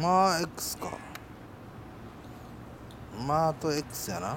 まあ X か。まあと X やな。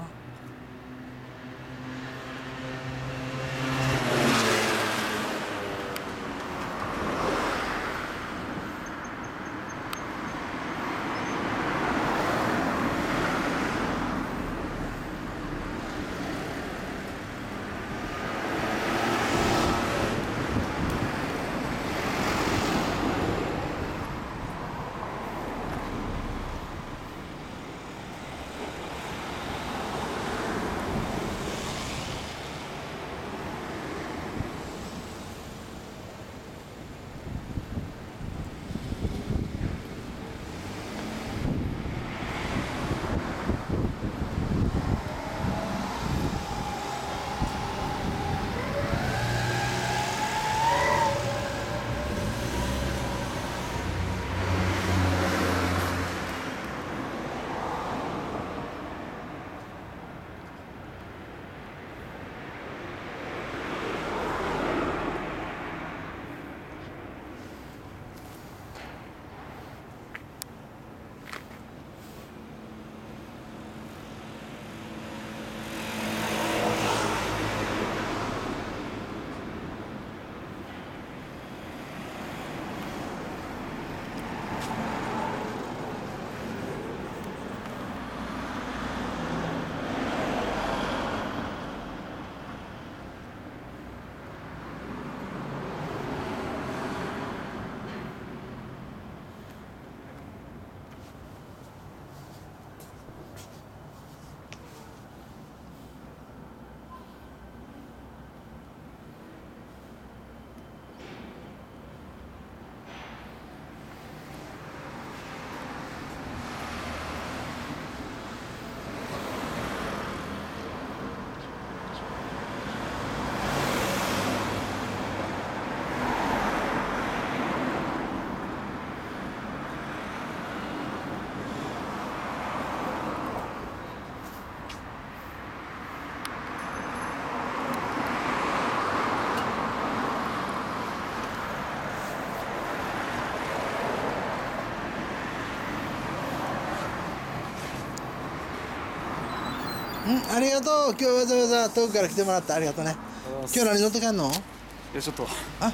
うんありがとう。今日わざわざ遠くから来てもらってありがとうね。今日何乗って帰んの？いやちょっと。あ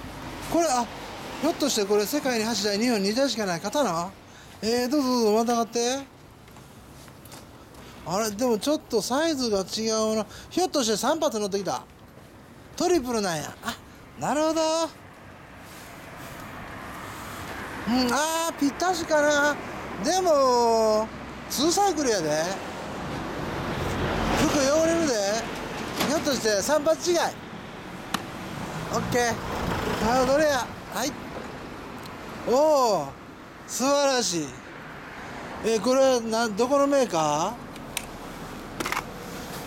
これあひょっとしてこれ世界に8台日本に2台しかない刀？えー、どうぞどうぞまた上がって。あれでもちょっとサイズが違うな。ひょっとして3発乗ってきた？トリプルなんや。あなるほど。うんあーぴったしかな。でも2サイクルやで服汚れるでひょっとして3発違い。オッケー。あどれや？はい。おお素晴らしい。えーこれはなどこのメーカ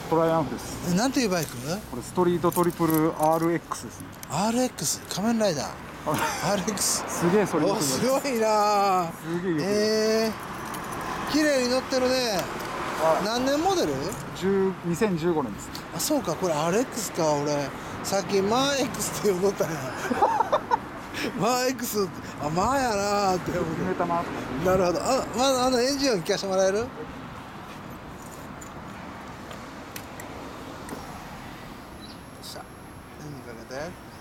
トライアンフです。ーえなんていうバイク？これストリートトリプル RX ですね。RX 仮面ライダー。あ RX すげえそれおすごいなすげええー、綺麗に乗ってるね。あ何年モデル？10 2015年です。あそうかこれ RX か俺。さっきマー X って呼んどったんや マー X あマーやなーって思って決めたなるほど。あまだあのエンジン音聞かせてもらえる？よっしゃ。エンジンかけて